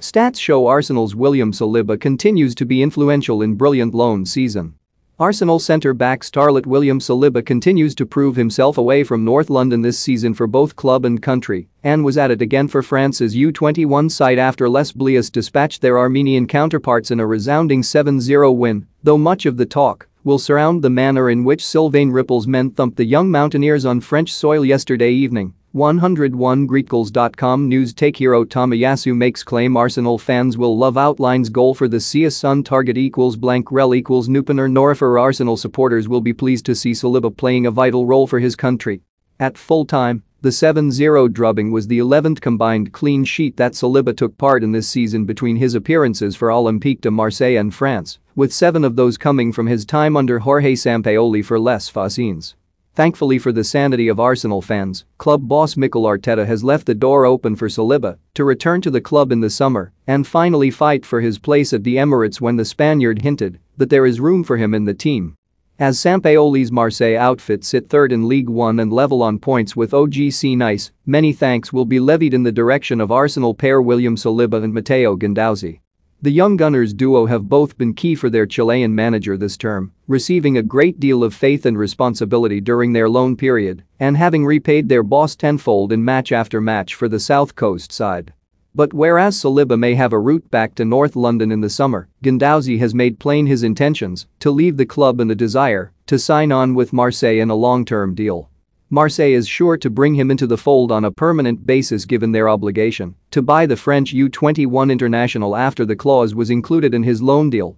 Stats show Arsenal's William Saliba continues to be influential in brilliant loan season. Arsenal centre-back starlet William Saliba continues to prove himself away from North London this season for both club and country and was at it again for France's U21 side after Les Bleus dispatched their Armenian counterparts in a resounding 7-0 win, though much of the talk will surround the manner in which Sylvain Ripoll's men thumped the young Mountaineers on French soil yesterday evening 101 GreatGoals.com news take hero Tomiyasu makes claim Arsenal fans will love outlines goal for the Sia Sun target equals blank rel equals Nupener Norifer Arsenal supporters will be pleased to see Saliba playing a vital role for his country. At full time, the 7-0 drubbing was the 11th combined clean sheet that Saliba took part in this season between his appearances for Olympique de Marseille and France, with seven of those coming from his time under Jorge Sampaoli for Les Phocéens. Thankfully for the sanity of Arsenal fans, club boss Mikel Arteta has left the door open for Saliba to return to the club in the summer and finally fight for his place at the Emirates when the Spaniard hinted that there is room for him in the team. As Sampaoli's Marseille outfit sit third in League One and level on points with OGC Nice, many thanks will be levied in the direction of Arsenal pair William Saliba and Matteo Guendouzi. The young Gunners duo have both been key for their Chilean manager this term, receiving a great deal of faith and responsibility during their loan period and having repaid their boss tenfold in match after match for the South Coast side. But whereas Saliba may have a route back to North London in the summer, Guendouzi has made plain his intentions to leave the club and a desire to sign on with Marseille in a long-term deal. Marseille is sure to bring him into the fold on a permanent basis given their obligation to buy the French U21 international after the clause was included in his loan deal